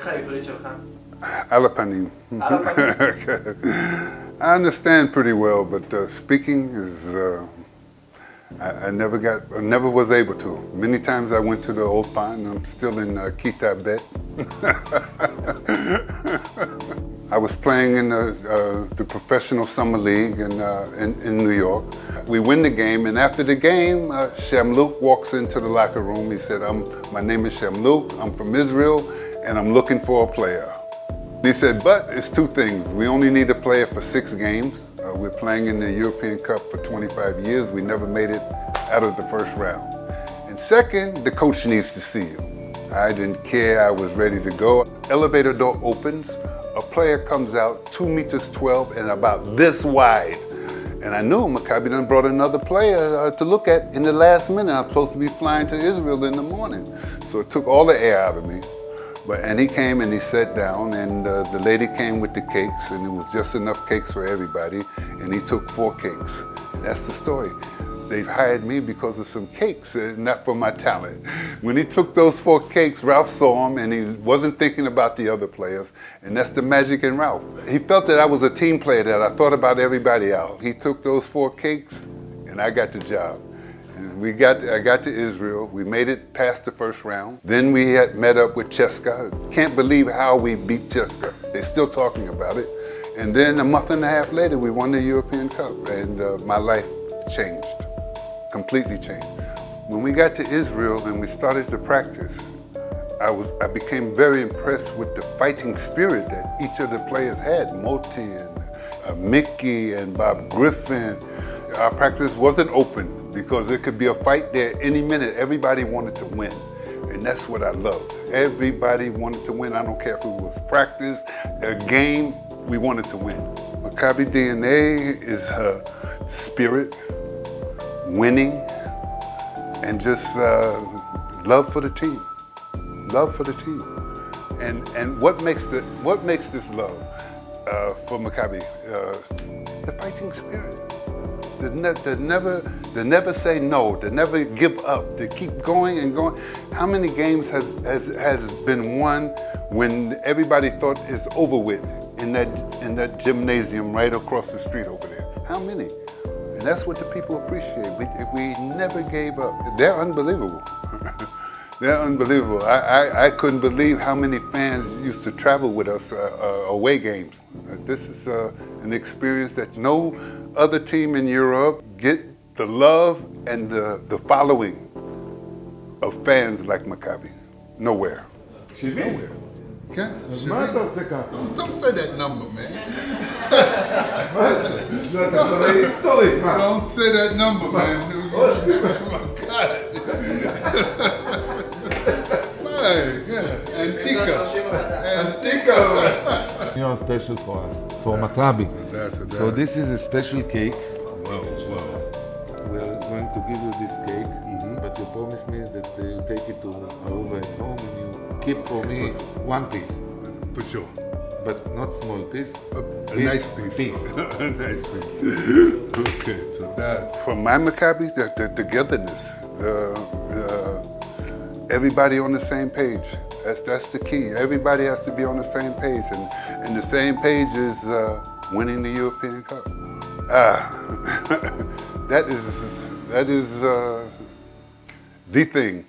איך העברית I understand pretty well, but uh, speaking is, uh, I, I, never got, I never was able to. Many times I went to the ulpan, I'm still in uh, Kitabet. I was playing in the, uh, the professional summer league in, uh, in, in, New York. We win the game, and after the game, uh, luke walks into the locker room. He said, I'm, my name is Shmulik, I'm from Israel and I'm looking for a player. He said, but it's two things. We only need a player for six games. Uh, we're playing in the European Cup for 25 years. We never made it out of the first round. And second, the coach needs to see you. I didn't care, I was ready to go. Elevator door opens, a player comes out, two meters 12 and about this wide. And I knew Maccabi done brought another player uh, to look at in the last minute. I'm supposed to be flying to Israel in the morning. So it took all the air out of me. But, and he came and he sat down and uh, the lady came with the cakes and it was just enough cakes for everybody and he took four cakes. That's the story. They've hired me because of some cakes, uh, not for my talent. When he took those four cakes, Ralph saw him and he wasn't thinking about the other players. And that's the magic in Ralph. He felt that I was a team player, that I thought about everybody else. He took those four cakes and I got the job. We got, I got to Israel. We made it past the first round. Then we had met up with CSKA. Can't believe how we beat CSKA. They're still talking about it. And then a month and a half later, we won the European Cup, and uh, my life changed, completely changed. When we got to Israel and we started to practice, I, was, I became very impressed with the fighting spirit that each of the players had, Moti and uh, Mickey and Bob Griffin. Our practice wasn't open because there could be a fight there any minute. Everybody wanted to win. And that's what I loved. Everybody wanted to win. I don't care if it was practice, a game, we wanted to win. Maccabi DNA is her spirit, winning, and just uh, love for the team. Love for the team. And, and what, makes the, what makes this love uh, for Maccabi? Uh, the fighting spirit. They, ne they never, they never say no. They never give up. They keep going and going. How many games has, has, has been won when everybody thought it's over with in that, in that gymnasium right across the street over there? How many? And that's what the people appreciate. We, we never gave up. They're unbelievable. They're unbelievable. I, I, I, couldn't believe how many fans used to travel with us uh, uh, away games. This is uh, an experience that no other team in Europe get the love and the, the following of fans like Maccabi? Nowhere. She's nowhere. Okay. Don't say that number, man. Don't say that number, man. My God. are special for us, for Maccabi. So this is a special cake. Wow, wow. We are going to give you this cake, mm -hmm. but you promise me that you take it to Aruba at home and you keep for me one piece. For sure. But not small piece. A, a nice piece. piece. a nice piece. okay, so that from my Maccabi, the, the togetherness, the, the everybody on the same page. That's, that's the key. Everybody has to be on the same page. And, and the same page is uh, winning the European Cup. Ah, that is, that is uh, the thing.